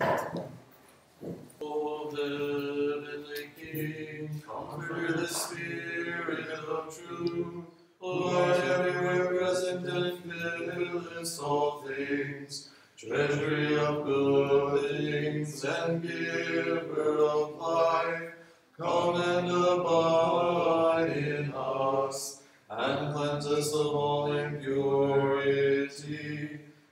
O heavenly King, the spirit of truth. Everywhere present and all things, treasury of good things and giver of life, come and abide in us, and cleanse us of all impurity,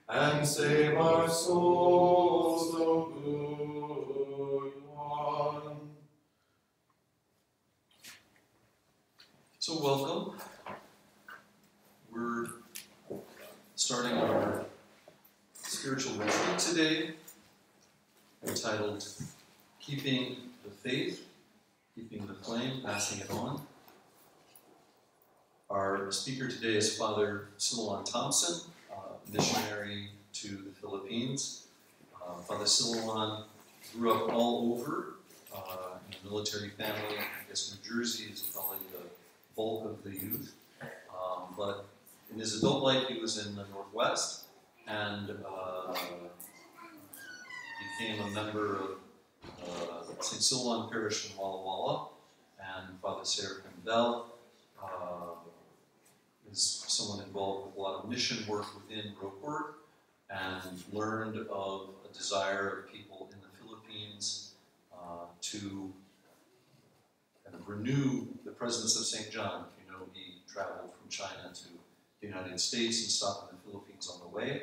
and save our souls, O good one. Welcome. We're starting our spiritual retreat today entitled Keeping the Faith, Keeping the Flame, Passing It On. Our speaker today is Father Silouan Thompson, uh, missionary to the Philippines. Uh, Father Silouan grew up all over uh, in a military family. I guess New Jersey is probably the bulk of the youth. Um, but in his adult life, he was in the Northwest and uh, became a member of uh, St. Silouan Parish in Walla Walla. And Father Sarah Campbell uh, is someone involved with a lot of mission work within ROCOR and learned of a desire of people in the Philippines uh, to renew the presence of St. John. You know, he traveled from China to the United States and stopped in the Philippines on the way.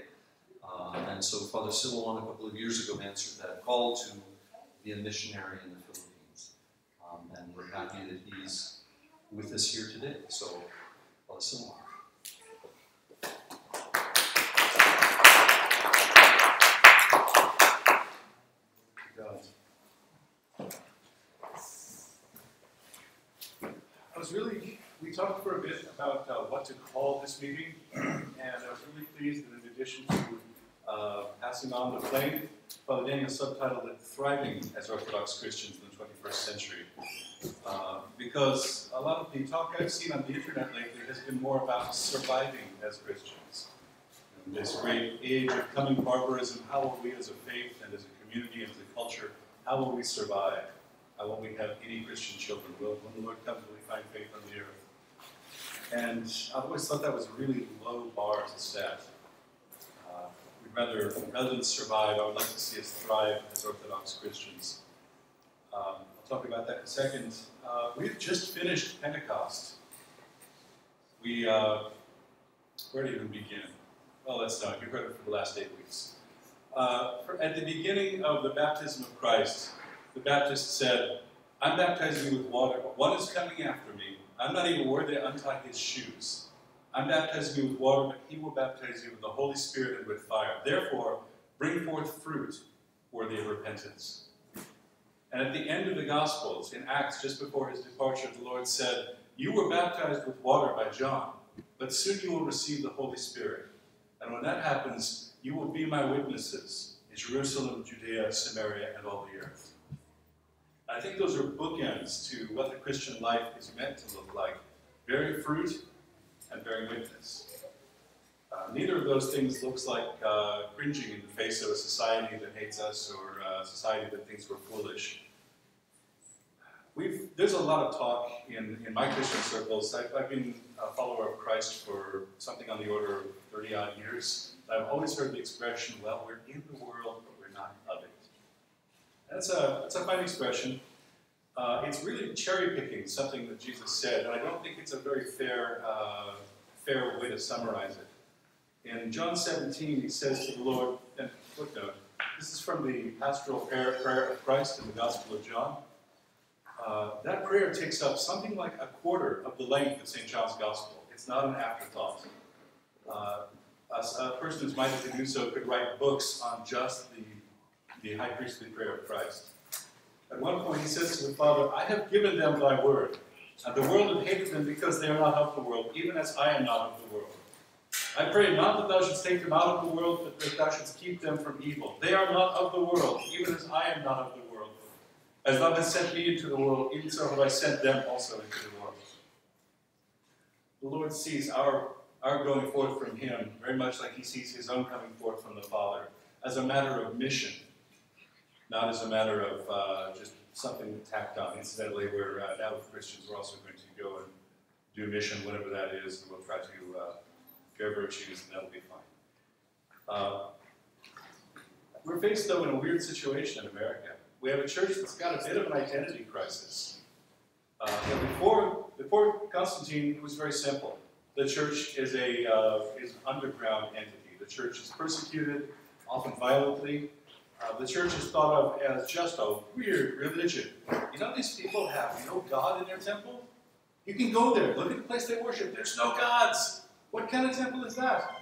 Uh, and so Father Silouan a couple of years ago answered that call to be a missionary in the Philippines. Um, and we're happy that he's with us here today. So, Father Silouan. I was really, we talked for a bit about uh, what to call this meeting, and I was really pleased that in addition to uh, passing on the flame, Father Daniel subtitled it Thriving as Orthodox Christians in the 21st Century. Uh, because a lot of the talk I've seen on the internet lately has been more about surviving as Christians. In this great age of coming barbarism, how will we as a faith and as a community and as a culture, how will we survive? How will we have any Christian children? Will, when the Lord comes, will we find faith on the earth? And I've always thought that was a really low bar to set. Uh, we'd rather, rather than survive, I would like to see us thrive as Orthodox Christians. Um, I'll talk about that in a second. Uh, we've just finished Pentecost. We, uh, where do you even begin? Well, let's not. You've heard it for the last eight weeks. Uh, for, at the beginning of the baptism of Christ, the Baptist said, I'm baptizing you with water, but one is coming after me. I'm not even worthy to untie his shoes. I'm baptizing you with water, but he will baptize you with the Holy Spirit and with fire. Therefore, bring forth fruit worthy of repentance. And at the end of the Gospels, in Acts, just before his departure, the Lord said, You were baptized with water by John, but soon you will receive the Holy Spirit. And when that happens, you will be my witnesses in Jerusalem, Judea, Samaria, and all the earth. I think those are bookends to what the Christian life is meant to look like bearing fruit and bearing witness. Uh, neither of those things looks like uh, cringing in the face of a society that hates us or a society that thinks we're foolish. We've, there's a lot of talk in, in my Christian circles. I've, I've been a follower of Christ for something on the order of 30 odd years. I've always heard the expression, well, we're in the world, but we're not of it. That's a, that's a fine expression. Uh, it's really cherry picking something that Jesus said, and I don't think it's a very fair, uh, fair way to summarize it. In John 17, he says to the Lord, and footnote, this is from the pastoral prayer, prayer of Christ in the Gospel of John. Uh, that prayer takes up something like a quarter of the length of St. John's Gospel. It's not an afterthought. Uh, a, a person who's minded to do so could write books on just the the high priestly prayer of Christ. At one point, he says to the Father, I have given them thy word, and the world hath hated them because they are not of the world, even as I am not of the world. I pray not that thou shouldst take them out of the world, but that thou shouldst keep them from evil. They are not of the world, even as I am not of the world. As thou hast sent me into the world, even so have I sent them also into the world. The Lord sees our, our going forth from him very much like he sees his own coming forth from the Father, as a matter of mission not as a matter of uh, just something tacked on. Incidentally, we're uh, now Christians, we're also going to go and do mission, whatever that is, and we'll try to uh, bear virtues, and that'll be fine. Uh, we're faced, though, in a weird situation in America. We have a church that's got a bit of an identity crisis. Uh, before, before Constantine, it was very simple. The church is a uh, is an underground entity. The church is persecuted, often violently. Uh, the church is thought of as just a weird religion. You know, these people have no God in their temple. You can go there, look at the place they worship. There's no gods. What kind of temple is that?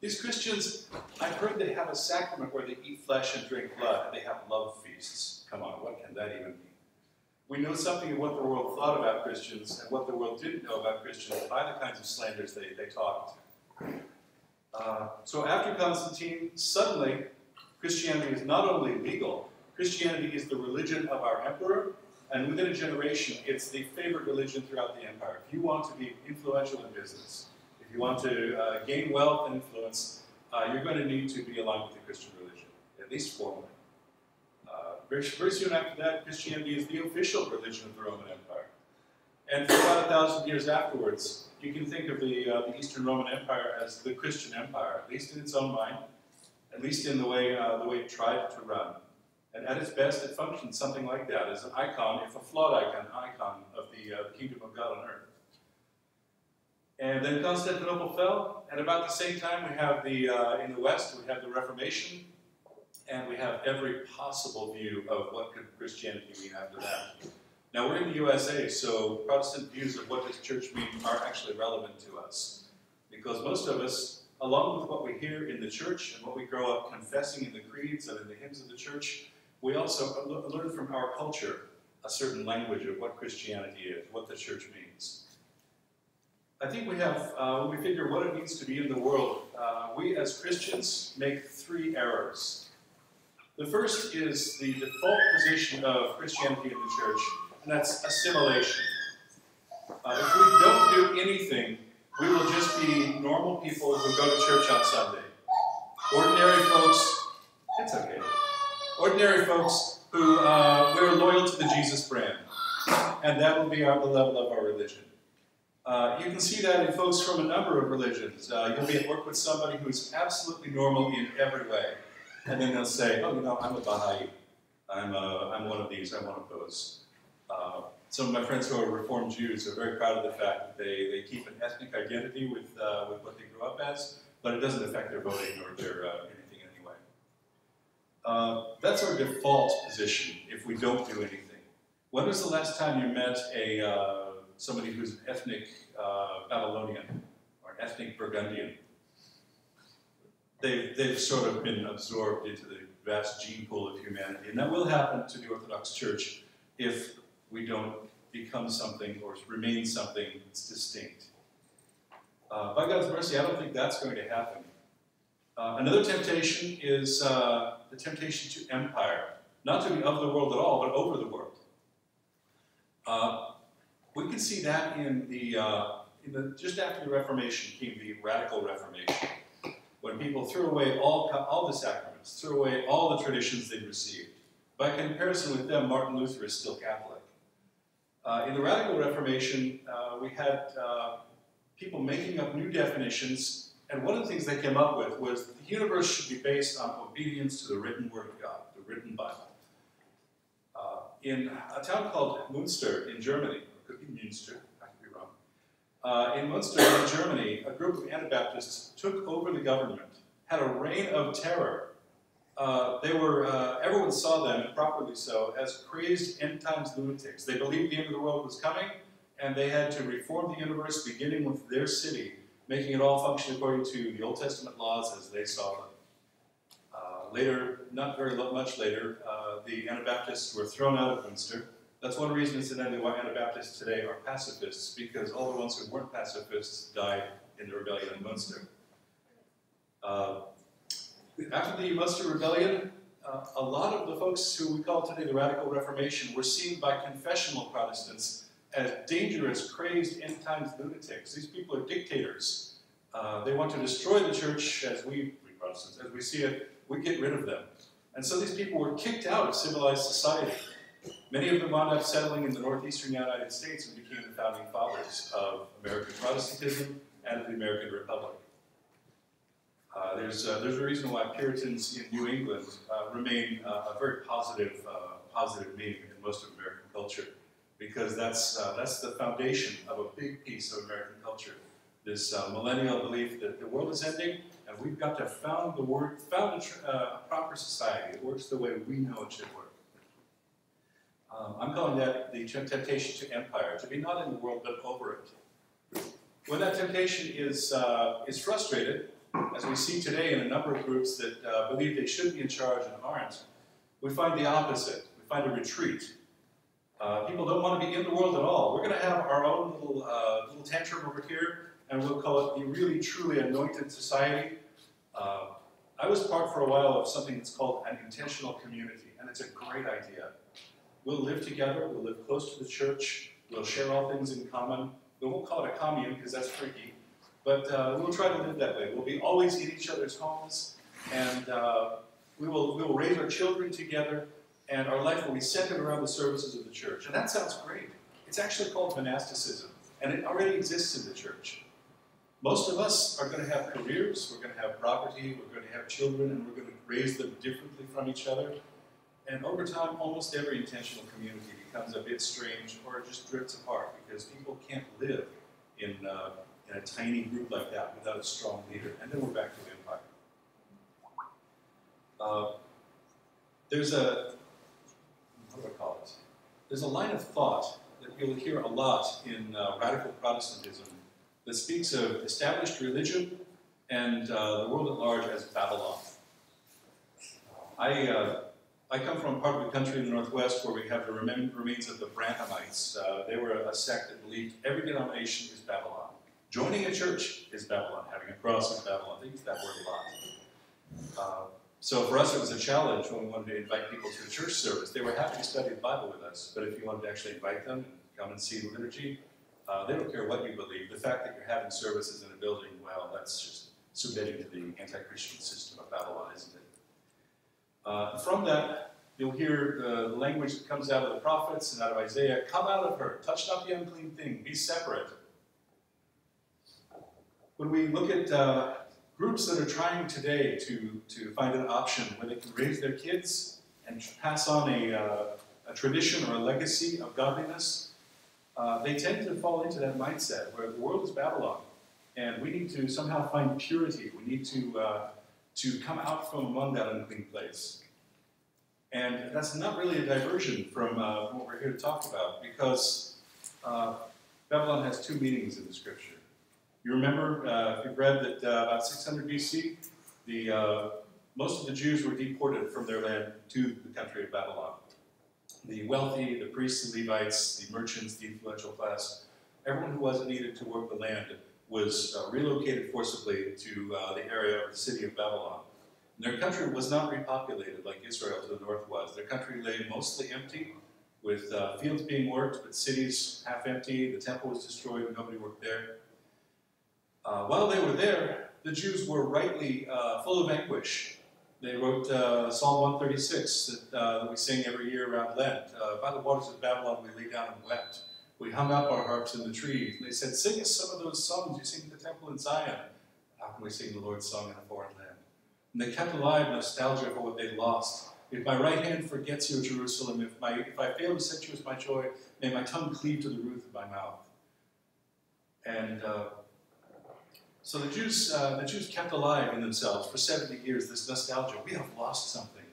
These Christians, I've heard they have a sacrament where they eat flesh and drink blood, and they have love feasts. Come on, what can that even mean? We know something of what the world thought about Christians and what the world didn't know about Christians by the kinds of slanders they, they talked. Uh, so after Constantine, suddenly Christianity is not only legal, Christianity is the religion of our emperor, and within a generation, it's the favorite religion throughout the empire. If you want to be influential in business, if you want to uh, gain wealth and influence, uh, you're going to need to be aligned with the Christian religion, at least formally. Uh, very, very soon after that, Christianity is the official religion of the Roman Empire. And for about a thousand years afterwards, you can think of the, uh, the Eastern Roman Empire as the Christian Empire, at least in its own mind, at least in the way, uh, the way it tried to run. And at its best, it functions something like that, as an icon, if a flawed icon, icon of the, uh, kingdom of God on earth. And then Constantinople fell, and about the same time, we have the, uh, in the West, we have the Reformation, and we have every possible view of what could Christianity mean after that. Now, we're in the USA, so Protestant views of what does church mean are actually relevant to us. Because most of us, along with what we hear in the church and what we grow up confessing in the creeds and in the hymns of the church, we also learn from our culture a certain language of what Christianity is, what the church means. I think we have, uh, when we figure what it means to be in the world, uh, we as Christians make three errors. The first is the default position of Christianity in the church, and that's assimilation. Uh, if we don't do anything, we will just be normal people who go to church on Sunday. Ordinary folks, it's okay. Ordinary folks who uh, we're loyal to the Jesus brand, and that will be our, the level of our religion. Uh, you can see that in folks from a number of religions. Uh, you'll be at work with somebody who's absolutely normal in every way. And then they'll say, oh, you know, I'm a Baha'i. I'm, a, I'm one of these, I'm one of those. Uh, some of my friends who are Reformed Jews are very proud of the fact that they, they keep an ethnic identity with, uh, with what they grew up as, but it doesn't affect their voting or their uh, anything anyway. Uh, that's our default position if we don't do anything. When was the last time you met a somebody who's an ethnic uh, Babylonian or an ethnic Burgundian. They've, they've sort of been absorbed into the vast gene pool of humanity. And that will happen to the Orthodox Church if we don't become something or remain something that's distinct. Uh, by God's mercy, I don't think that's going to happen. Uh, another temptation is uh, the temptation to empire, not to be of the world at all, but over the world. Uh, we can see that in the, uh, in the just after the Reformation came the Radical Reformation, when people threw away all, all the sacraments, threw away all the traditions they'd received. By comparison with them, Martin Luther is still Catholic. Uh, in the Radical Reformation, uh, we had uh, people making up new definitions, and one of the things they came up with was the universe should be based on obedience to the written Word of God, the written Bible. Uh, in a town called Munster in Germany, could be Munster, I could be wrong. Uh, in Munster, in Germany, a group of Anabaptists took over the government, had a reign of terror. Uh, they were, uh, everyone saw them, and properly so, as crazed end times lunatics. They believed the end of the world was coming, and they had to reform the universe beginning with their city, making it all function according to the Old Testament laws as they saw them. Uh, later, not very much later, uh, the Anabaptists were thrown out of Munster. That's one reason, incidentally, why Anabaptists today are pacifists, because all the ones who weren't pacifists died in the rebellion in Munster. After the Munster Rebellion, uh, a lot of the folks who we call today the Radical Reformation were seen by confessional Protestants as dangerous, crazed, end times lunatics. These people are dictators. Uh, they want to destroy the church as we, we Protestants, as we see it. We get rid of them. And so these people were kicked out of civilized society. Many of them wound up settling in the northeastern United States and became the founding fathers of American Protestantism and of the American Republic. Uh, there's, uh, there's a reason why Puritans in New England uh, remain uh, a very positive, uh, positive meme in most of American culture, because that's, that's the foundation of a big piece of American culture. This millennial belief that the world is ending, and we've got to found the word, found a, proper society that works the way we know it should work. Um, I'm calling that the temptation to empire, to be not in the world but over it. When that temptation is, is frustrated, as we see today in a number of groups that uh, believe they should be in charge and aren't, we find the opposite. We find a retreat. Uh, people don't want to be in the world at all. We're going to have our own little, uh, little tantrum over here, and we'll call it the really truly anointed society. Uh, I was part for a while of something that's called an intentional community, and it's a great idea. We'll live together, we'll live close to the church, we'll share all things in common. We won't call it a commune because that's freaky. But uh, we'll try to live that way. We'll be always in each other's homes, and uh, we, will, we will raise our children together, and our life will be centered around the services of the church. And that sounds great. It's actually called monasticism, and it already exists in the church. Most of us are going to have careers, we're going to have property, we're going to have children, and we're going to raise them differently from each other. And over time, almost every intentional community becomes a bit strange or just drifts apart because people can't live in uh, in a tiny group like that without a strong leader. And then we're back to empire. Uh, there's a, what do I call it? There's a line of thought that you'll hear a lot in uh, radical Protestantism that speaks of established religion and uh, the world at large as Babylon. I, uh, I come from a part of the country in the northwest where we have the remains of the Branhamites. Uh, they were a sect that believed every denomination is Babylon. Joining a church is Babylon. Having a cross is Babylon. They use that word a lot. Uh, so for us, it was a challenge when we wanted to invite people to a church service. They were happy to study the Bible with us, but if you wanted to actually invite them and come and see the liturgy, uh, they don't care what you believe. The fact that you're having services in a building, well, that's just submitting to the anti-Christian system of Babylon, isn't it? Uh, from that, you'll hear the language that comes out of the prophets and out of Isaiah, come out of her, touch not the unclean thing, be separate when we look at uh, groups that are trying today to, to find an option where they can raise their kids and pass on a, uh, a tradition or a legacy of godliness, uh, they tend to fall into that mindset where the world is Babylon, and we need to somehow find purity. We need to, uh, to come out from among that unclean place. And that's not really a diversion from uh, what we're here to talk about, because uh, Babylon has two meanings in the scripture. You remember, uh, if you've read that uh, about 600 BC, the, uh, most of the Jews were deported from their land to the country of Babylon. The wealthy, the priests and Levites, the merchants, the influential class, everyone who wasn't needed to work the land was uh, relocated forcibly to uh, the area of the city of Babylon. And their country was not repopulated like Israel to the north was. Their country lay mostly empty, with uh, fields being worked, but cities half empty. The temple was destroyed, nobody worked there. Uh, while they were there, the Jews were rightly uh, full of anguish. They wrote uh, Psalm 136 that, uh, that, we sing every year around Lent. By the waters of Babylon we lay down and wept. We hung up our harps in the trees. And they said, Sing us some of those songs you sing in the temple in Zion. How can we sing the Lord's song in a foreign land? And they kept alive nostalgia for what they lost. If my right hand forgets you, Jerusalem, if, my, if I fail to set you as my joy, may my tongue cleave to the roof of my mouth. And uh, so the Jews, uh, the Jews kept alive in themselves for 70 years this nostalgia. We have lost something.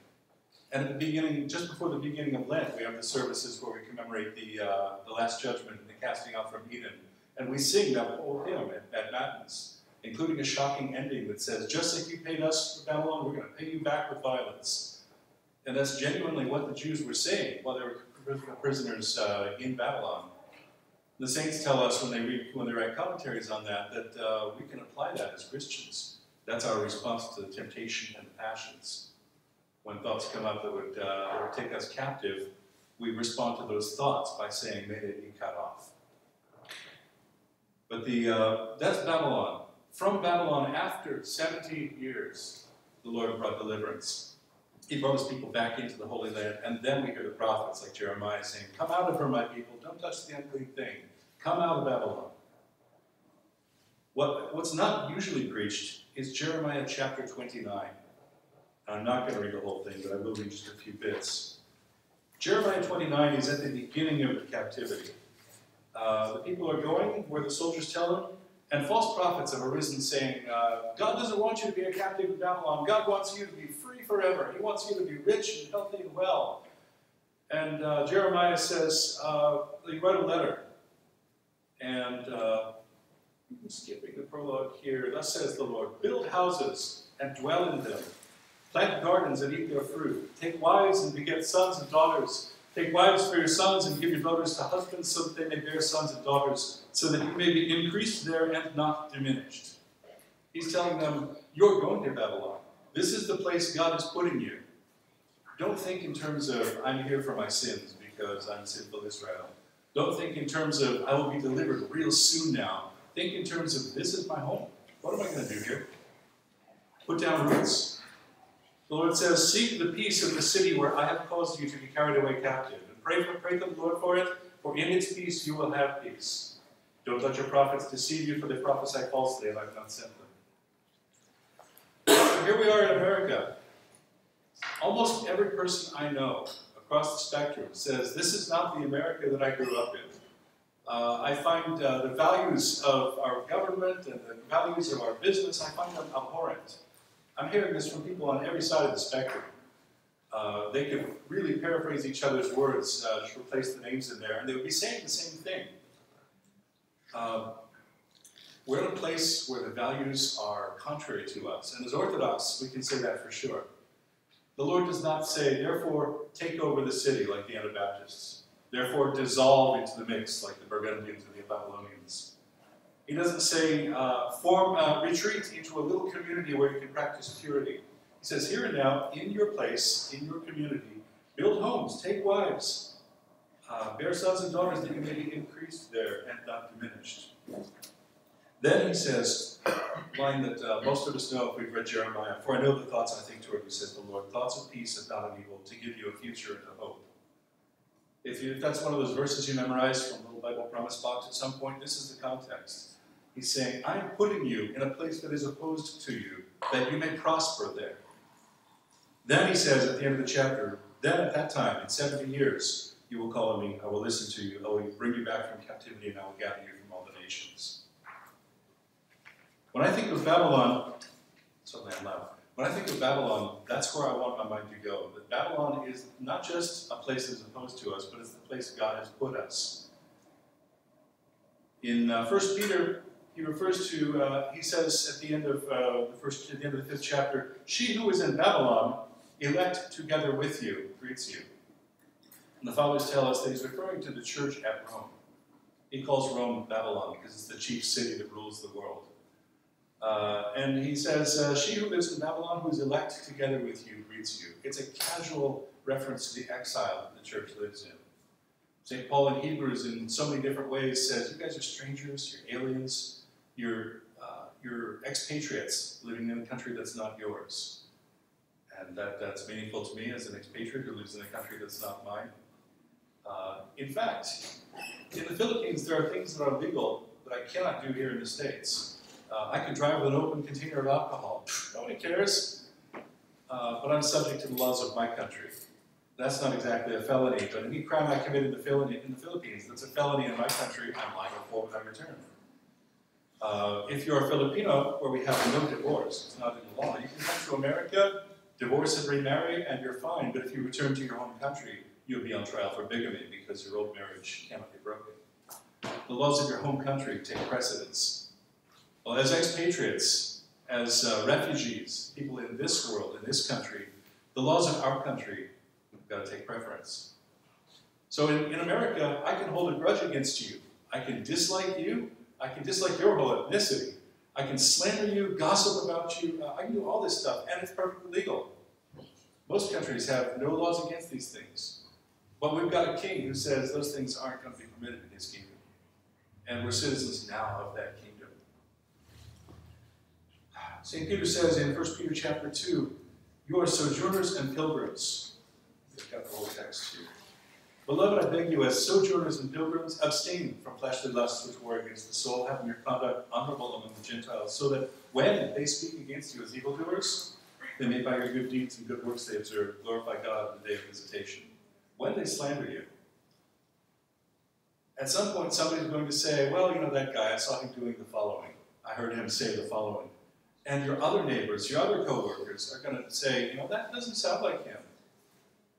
And at the beginning, just before the beginning of Lent, we have the services where we commemorate the, uh, the Last Judgment and the casting out from Eden. And we sing that whole hymn at, at Matins, including a shocking ending that says, just like you paid us for Babylon, we're going to pay you back with violence. And that's genuinely what the Jews were saying while they were prisoners uh, in Babylon. The saints tell us when they read, when they write commentaries on that that uh, we can apply that as Christians. That's our response to the temptation and the passions. When thoughts come up that would, uh, take us captive, we respond to those thoughts by saying, "May they be cut off." But the uh, that's Babylon. From Babylon, after 70 years, the Lord brought deliverance. He brought his people back into the Holy Land, and then we hear the prophets like Jeremiah saying, Come out of her, my people, don't touch the unclean thing. Come out of Babylon. What, what's not usually preached is Jeremiah chapter 29. I'm not going to read the whole thing, but I will read just a few bits. Jeremiah 29 is at the beginning of the captivity. Uh, the people are going where the soldiers tell them, and false prophets have arisen saying, uh, God doesn't want you to be a captive in Babylon. God wants you to be free forever. He wants you to be rich and healthy and well. And uh, Jeremiah says, uh, he wrote a letter. And uh, I'm skipping the prologue here. Thus says the Lord Build houses and dwell in them. Plant gardens and eat their fruit. Take wives and beget sons and daughters. Take wives for your sons and give your daughters to husbands so that they may bear sons and daughters, so that you may be increased there and not diminished. He's telling them, You're going to Babylon. This is the place God is putting you. Don't think in terms of, I'm here for my sins because I'm sinful Israel. Don't think in terms of, I will be delivered real soon now. Think in terms of, this is my home. What am I going to do here? Put down roots. The Lord says, Seek the peace of the city where I have caused you to be carried away captive. And pray, for, pray to the Lord for it, for in its peace you will have peace. Don't let your prophets deceive you, for they prophesy falsely, and I have not sent them. Here we are in America. Almost every person I know across the spectrum says, This is not the America that I grew up in. Uh, I find uh, the values of our government and the values of our business, I find them abhorrent. I'm hearing this from people on every side of the spectrum. Uh, they could really paraphrase each other's words, uh, just replace the names in there, and they would be saying the same thing. Um, we're in a place where the values are contrary to us, and as Orthodox, we can say that for sure. The Lord does not say, therefore, take over the city like the Anabaptists, therefore, dissolve into the mix like the Burgundians and the Babylonians. He doesn't say, uh, form, retreat into a little community where you can practice purity. He says, here and now, in your place, in your community, build homes, take wives, uh, bear sons and daughters that you may be increased there and not diminished. Then he says, line that uh, most of us know if we've read Jeremiah, for I know the thoughts I think toward you, says the Lord, thoughts of peace and not of evil, to give you a future and a hope. If, you, if that's one of those verses you memorize from Little Bible Promise Box at some point, this is the context. He's saying, I am putting you in a place that is opposed to you, that you may prosper there. Then he says at the end of the chapter, then at that time, in 70 years, you will call on me, I will listen to you, I will bring you back from captivity, and I will gather you from all the nations. When I think of Babylon, suddenly I'm loud. When I think of Babylon, that's where I want my mind to go. Babylon is not just a place that is opposed to us, but it's the place God has put us. In uh, 1 Peter, he refers to, uh, he says at the end of uh, the first, at the end of the fifth chapter, she who is in Babylon, elect together with you, greets you. And the fathers tell us that he's referring to the church at Rome. He calls Rome Babylon because it's the chief city that rules the world. Uh, and he says, uh, She who lives in Babylon, who is elect together with you, greets you. It's a casual reference to the exile that the church lives in. St. Paul in Hebrews, in so many different ways, says, You guys are strangers, you're aliens, you're, uh, you're expatriates living in a country that's not yours. And that, that's meaningful to me as an expatriate who lives in a country that's not mine. Uh, in fact, in the Philippines, there are things that are legal that I cannot do here in the States. Uh, I can drive with an open container of alcohol. Nobody cares. Uh, but I'm subject to the laws of my country. That's not exactly a felony, but any crime I committed in the, in the Philippines that's a felony in my country, I'm liable for when I return. Uh, if you're a Filipino, where we have no divorce, it's not in the law, you can come to America, divorce and remarry, and you're fine. But if you return to your home country, you'll be on trial for bigamy because your old marriage cannot be broken. The laws of your home country take precedence. Well, as expatriates, as uh, refugees, people in this world, in this country, the laws of our country have got to take preference. So in, in America, I can hold a grudge against you. I can dislike you. I can dislike your whole ethnicity. I can slander you, gossip about you. Uh, I can do all this stuff, and it's perfectly legal. Most countries have no laws against these things. But we've got a king who says those things aren't going to be permitted in his kingdom. And we're citizens now of that kingdom. St. Peter says in 1 Peter chapter 2 You are sojourners and pilgrims. I've got the whole text here. Beloved, I beg you, as sojourners and pilgrims, abstain from fleshly lusts which war against the soul, having your conduct honorable among the Gentiles, so that when they speak against you as evildoers, they may by your good deeds and good works they observe glorify God in the day of visitation. When they slander you, at some point somebody's going to say, Well, you know, that guy, I saw him doing the following. I heard him say the following. And your other neighbors, your other coworkers are going to say, You know, that doesn't sound like him.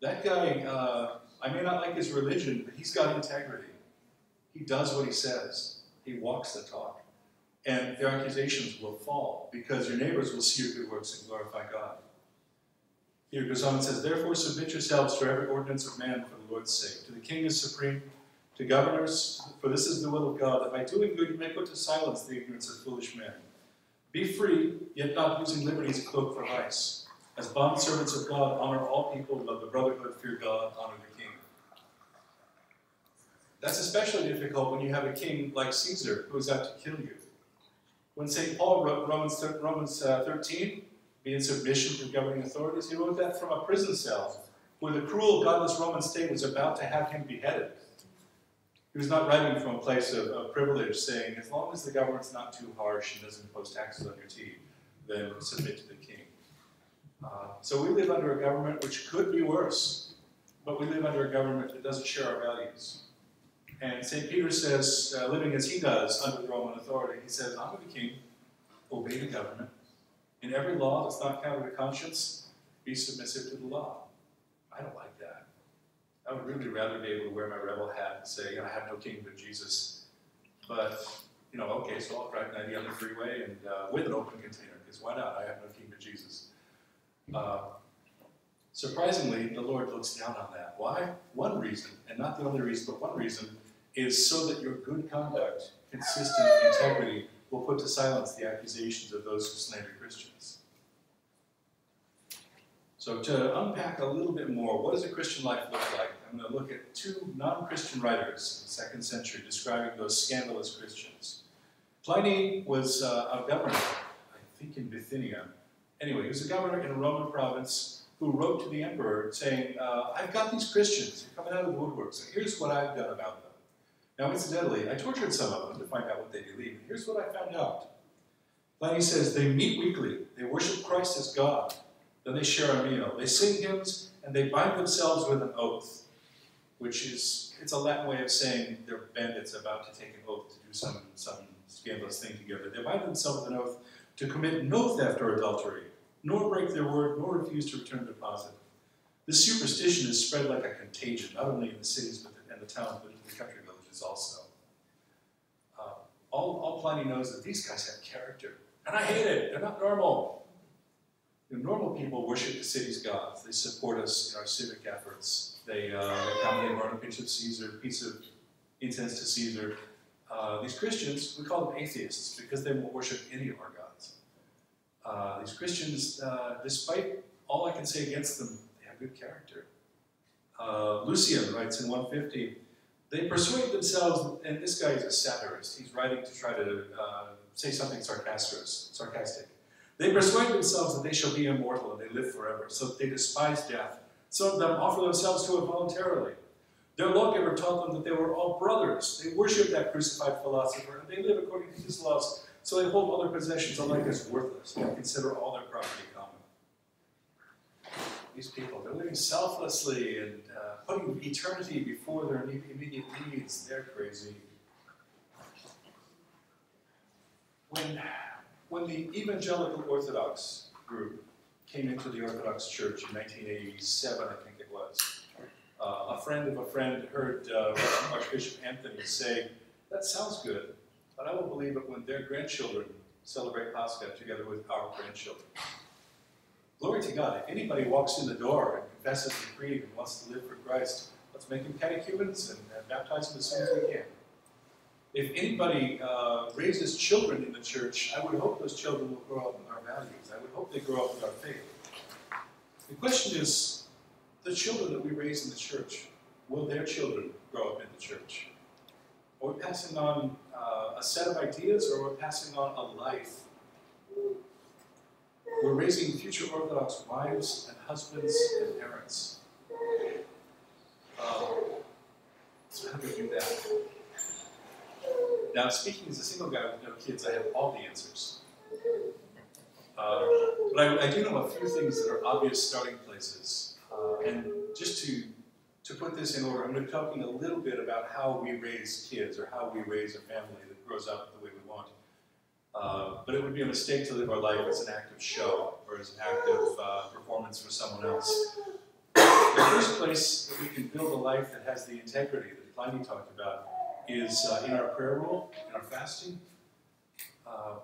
That guy, uh, I may not like his religion, but he's got integrity. He does what he says, he walks the talk. And their accusations will fall because your neighbors will see your good works and glorify God. Here goes on and says, Therefore submit yourselves to every ordinance of man for the Lord's sake. To the king is supreme, to governors, for this is the will of God, that by doing good you may put to silence the ignorance of foolish men. Be free, yet not using liberty as a cloak for vice. As bondservants of God, honor all people, love the brotherhood, fear God, honor the. That's especially difficult when you have a king like Caesar who is out to kill you. When St. Paul wrote Romans, Romans uh, 13, be in submission to governing authorities, he wrote that from a prison cell where the cruel, godless Roman state was about to have him beheaded. He was not writing from a place of, of privilege, saying, as long as the government's not too harsh and doesn't impose taxes on your tea, then submit to the king. Uh, so we live under a government which could be worse, but we live under a government that doesn't share our values. And St. Peter says, uh, living as he does under the Roman authority, he says, honor the king, obey the government. In every law that's not counter to conscience, be submissive to the law. I don't like that. I would really rather be able to wear my rebel hat and say, I have no king but Jesus. But, you know, okay, so I'll drive 90 on the freeway and uh, with an open container, because why not? I have no king but Jesus. Uh, surprisingly, the Lord looks down on that. Why? One reason, and not the only reason, but one reason, is so that your good conduct, consistent integrity, will put to silence the accusations of those who slander Christians. So, to unpack a little bit more, what does a Christian life look like? I'm going to look at two non Christian writers in the second century describing those scandalous Christians. Pliny was uh, a governor, I think in Bithynia. Anyway, he was a governor in a Roman province who wrote to the emperor saying, uh, I've got these Christians, they're coming out of the woodwork, so here's what I've done about them. Now, incidentally, I tortured some of them to find out what they believe. Here's what I found out. Pliny says they meet weekly, they worship Christ as God, then they share a meal, they sing hymns, and they bind themselves with an oath, which is it's a Latin way of saying they're bandits about to take an oath to do some some scandalous thing together. They bind themselves with an oath to commit no theft or adultery, nor break their word, nor refuse to return deposit. This superstition is spread like a contagion, not only in the cities but and the towns, but in the country villages also. Uh, all, all Pliny knows that these guys have character, and I hate it. They're not normal. You know, normal people worship the city's gods. They support us in our civic efforts. They, uh, a piece of Caesar, piece of incense to Caesar. Uh, these Christians, we call them atheists because they won't worship any of our gods. Uh, these Christians, uh, despite all I can say against them, they have good character. Uh, Lucian writes in 150, they persuade themselves, and this guy is a satirist. He's writing to try to uh, say something sarcastic. They persuade themselves that they shall be immortal and they live forever, so they despise death. Some of them offer themselves to it voluntarily. Their lawgiver taught them that they were all brothers. They worship that crucified philosopher, and they live according to his laws, so they hold all their possessions alike as worthless and consider all their property common. These people, they're living selflessly and uh, putting eternity before their immediate needs. They're crazy. When, when the evangelical Orthodox group came into the Orthodox Church in 1987, I think it was, uh, a friend of a friend heard uh, Archbishop Anthony say, That sounds good, but I will believe it when their grandchildren celebrate Pascha together with our grandchildren. Glory to God. If anybody walks in the door and confesses the creed and wants to live for Christ, let's make them catechumens and, and baptize them as soon as we can. If anybody uh, raises children in the church, I would hope those children will grow up with our values. I would hope they grow up with our faith. The question is the children that we raise in the church, will their children grow up in the church? Are we passing on uh, a set of ideas or are we passing on a life? We're raising future Orthodox wives and husbands and parents. Uh, so how do we do that? Now, speaking as a single guy with no kids, I have all the answers. Uh, but I, I, do know a few things that are obvious starting places. Uh, and just to, to put this in order, I'm going to be talking a little bit about how we raise kids or how we raise a family that grows up the way we want. Uh, but it would be a mistake to live our life as an act of show or as an act of uh, performance for someone else. The first place that we can build a life that has the integrity that Pliny talked about is uh, in our prayer rule, in our fasting. Uh,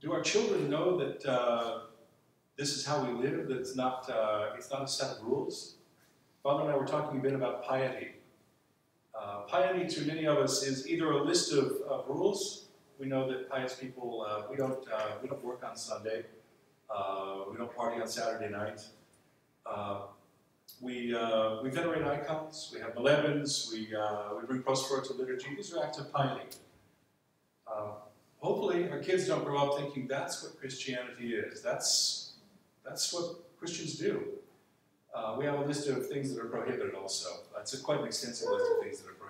do our children know that uh, this is how we live, that it's not, it's not a set of rules? Father and I were talking a bit about piety. Piety to many of us is either a list of, of rules. We know that pious people, uh, we, don't, we don't work on Sunday. we don't party on Saturday night. We, uh, we venerate icons, we have molebens, we, uh, we bring prosphora to liturgy. These are acts of piety. Uh, hopefully, our kids don't grow up thinking that's what Christianity is. That's, that's what Christians do. Uh, we have a list of things that are prohibited also. It's a quite an extensive list of things that are prohibited.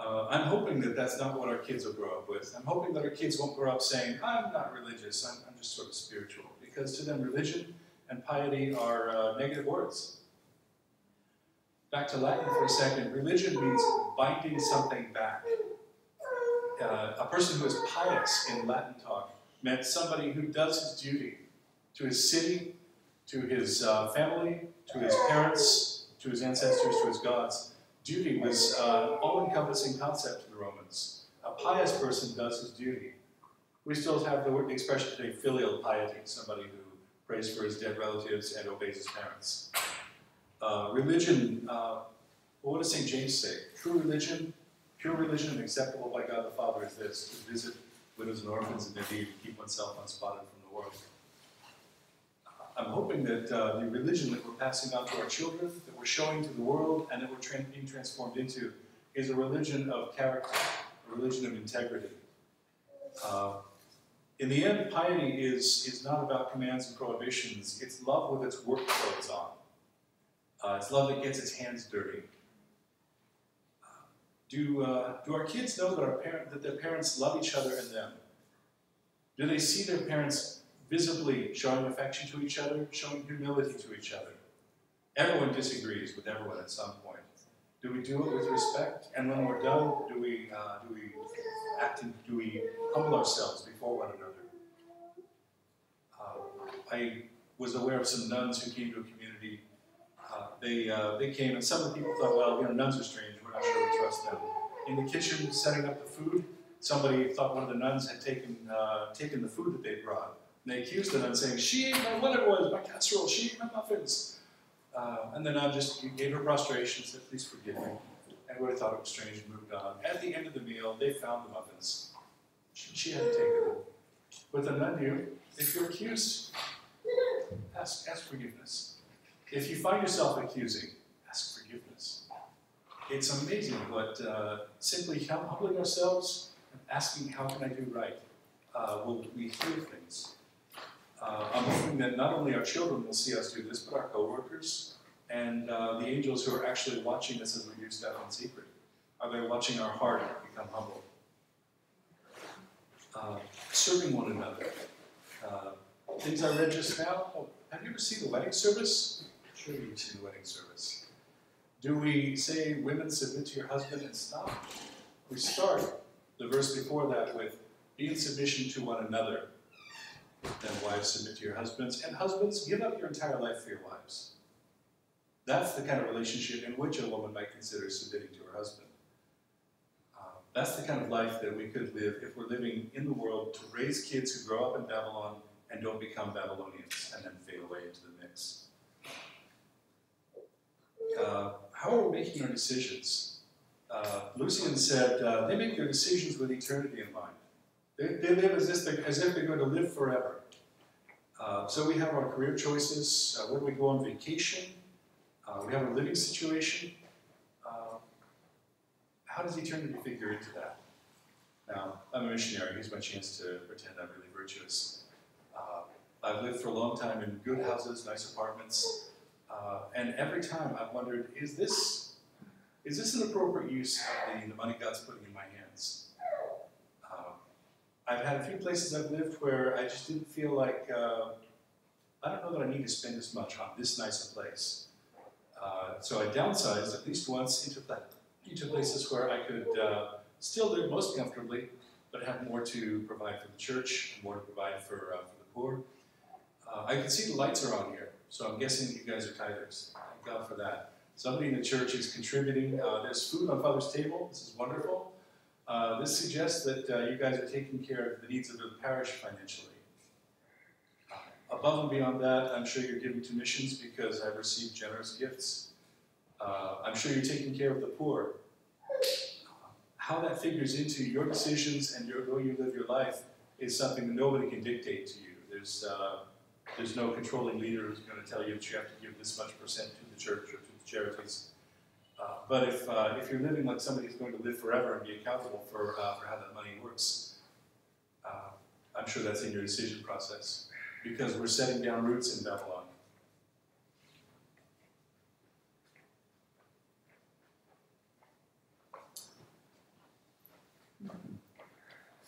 Uh, I'm hoping that that's not what our kids will grow up with. I'm hoping that our kids won't grow up saying, I'm not religious, I'm, I'm just sort of spiritual. Because to them, religion and piety are uh, negative words. Back to Latin for a second. Religion means binding something back. Uh, a person who is pious in Latin talk meant somebody who does his duty to his city, to his uh, family, to his parents, to his ancestors, to his gods. Duty was an uh, all-encompassing concept to the Romans. A pious person does his duty. We still have the, expression today, filial piety, somebody who prays for his dead relatives, and obeys his parents. Uh, religion, uh, what does St. James say? True religion, pure religion and acceptable by God the Father is this, to visit widows and orphans and indeed keep oneself unspotted from the world. Uh, I'm hoping that uh, the religion that we're passing on to our children, that we're showing to the world, and that we're tra being transformed into, is a religion of character, a religion of integrity. Uh, in the end, piety is, is not about commands and prohibitions. It's love with its work clothes on. Uh, it's love that gets its hands dirty. do, uh, do our kids know that, our parent, that their parents love each other and them? Do they see their parents visibly showing affection to each other, showing humility to each other? Everyone disagrees with everyone at some point. Do we do it with respect? And when we're done, do we, uh, do we act and do we humble ourselves before one another? I was aware of some nuns who came to a community. Uh, they, uh, they came, and some of the people thought, well, you know, nuns are strange, we're not sure we trust them. In the kitchen, setting up the food, somebody thought one of the nuns had taken, uh, taken the food that they brought. And they accused the nun, saying, she ate my, whatever it was, my casserole, she ate my muffins. Uh, and the nun just gave her prostration, said, please forgive me. Everybody thought it was strange and moved on. At the end of the meal, they found the muffins. She, hadn't taken them. But the nun knew, if you're accused, ask, ask forgiveness. If you find yourself accusing, ask forgiveness. It's amazing what uh, simply humbling ourselves and asking, how can I do right, uh, will we heal things. Uh, I'm hoping that not only our children will see us do this, but our coworkers and uh, the angels who are actually watching us as we do stuff in secret. Are they watching our heart become humble? Uh, serving one another. Uh, things I read just now. Oh, have you ever seen the wedding service? Sure you've seen the wedding service. Do we say, women submit to your husband and stop? We start the verse before that with, be in submission to one another. Then wives submit to your husbands, and husbands, give up your entire life for your wives. That's the kind of relationship in which a woman might consider submitting to her husband. Uh, that's the kind of life that we could live if we're living in the world to raise kids who grow up in Babylon and don't become Babylonians and then fade away into the mix. Uh, how are we making our decisions? Uh, Lucian said uh, they make their decisions with eternity in mind. They, they live as if, they're, as if they're going to live forever. Uh, so we have our career choices. Uh, do we go on vacation? Uh, we have a living situation. how does eternity figure into that? Now, I'm a missionary. Here's my chance to pretend I'm really virtuous. I've lived for a long time in good houses, nice apartments, uh, and every time I've wondered, is this is this an appropriate use of the, the money God's putting in? Uh, I've had a few places I've lived where I just didn't feel like uh, I don't know that I need to spend as much on this nice a place. Uh, so I downsized at least once into, into places where I could uh, still live most comfortably, but have more to provide for the church, more to provide for, uh, for the poor. Uh, I can see the lights are on here, so I'm guessing you guys are tithers. Thank God for that. Somebody in the church is contributing. Uh, there's food on Father's table. This is wonderful. Uh, this suggests that uh, you guys are taking care of the needs of the parish financially. Uh, above and beyond that, I'm sure you're giving to missions because I've received generous gifts. Uh, I'm sure you're taking care of the poor. How that figures into your decisions and your, the way you live your life is something that nobody can dictate to you. There's, uh, there's no controlling leader who's going to tell you that you have to give this much percent to the church or to the charities. Uh, but if, uh, if you're living like somebody who's going to live forever and be accountable for, uh, for how that money works, uh, I'm sure that's in your decision process because we're setting down roots in Babylon.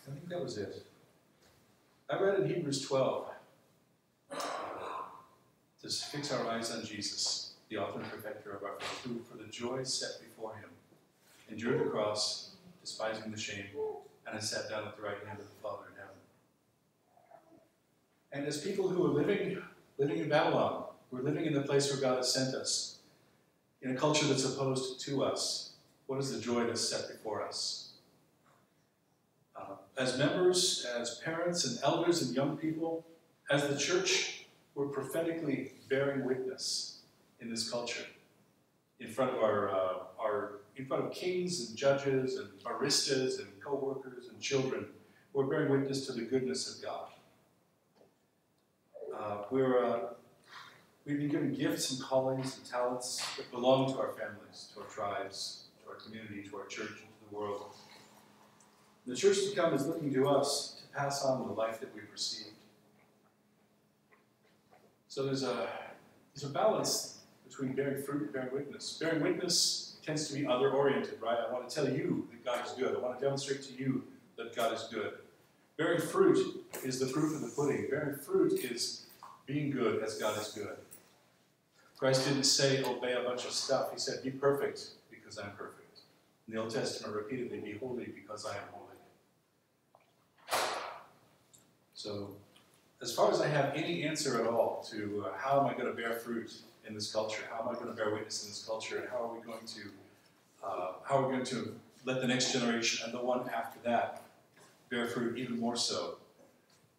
I think that was it. I read in Hebrews 12 to fix our eyes on Jesus, the author and perfecter of our faith, who, for the joy set before him, endured the cross, despising the shame, and has sat down at the right hand of the Father in heaven. And as people who are living, living in Babylon, we're living in the place where God has sent us, in a culture that's opposed to us. What is the joy that's set before us? Uh, as members, as parents and elders and young people, as the church, we're prophetically bearing witness in this culture, in front of our, uh, our in front of kings and judges and baristas and co-workers and children. We're bearing witness to the goodness of God. Uh, we're, uh, we've been given gifts and callings and talents that belong to our families, to our tribes, to our community, to our church, and to the world. The church to come is looking to us to pass on the life that we've received. So there's a, there's a balance between bearing fruit and bearing witness. Bearing witness tends to be other oriented, right? I want to tell you that God is good. I want to demonstrate to you that God is good. Bearing fruit is the proof of the pudding. Bearing fruit is being good as God is good. Christ didn't say obey a bunch of stuff. He said, be perfect because I'm perfect. In the Old Testament, repeatedly, be holy because I am holy. So, as far as I have any answer at all to uh, how am I going to bear fruit in this culture, how am I going to bear witness in this culture, and how are we going to uh, how are we going to let the next generation and the one after that bear fruit even more so?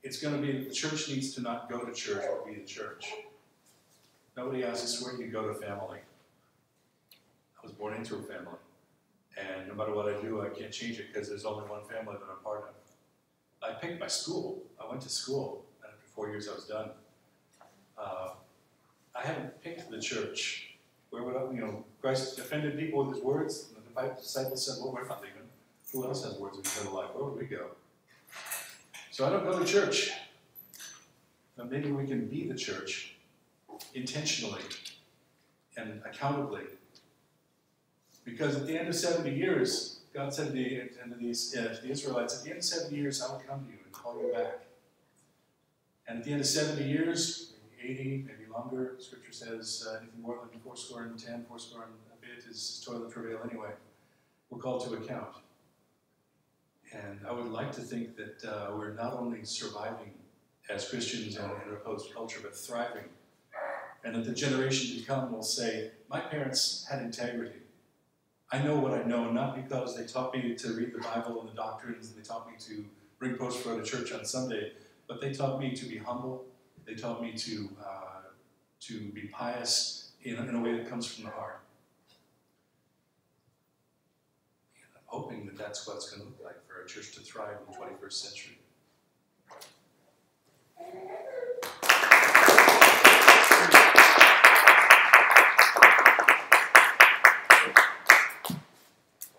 It's going to be that the church needs to not go to church, but be the church. Nobody asks us where you go to family. I was born into a family. And no matter what I do, I can't change it because there's only one family that I'm part of. I picked my school. I went to school. and After four years, I was done. Uh, I haven't picked the church. Where would I, you know, Christ offended people with his words. And the disciples said, well, we're not leaving. Who else has words of eternal life? Where would we go? So I don't go to church. But maybe we can be the church intentionally and accountably. Because at the end of 70 years, God said to the, to these, uh, to the Israelites, at the end of 70 years, I will come to you and call you back. And at the end of 70 years, maybe 80, maybe longer, Scripture says uh, anything more than four score and ten, four score and a bit is toilet travail anyway. We're called to account. And I would like to think that uh, we're not only surviving as Christians in, in a post culture, but thriving. And that the generation to come will say, My parents had integrity. I know what I know, not because they taught me to read the Bible and the doctrines, and they taught me to bring prosphora to church on Sunday, but they taught me to be humble. They taught me to, uh, to be pious in, in a way that comes from the heart. And I'm hoping that that's what it's going to look like for a church to thrive in the 21st century.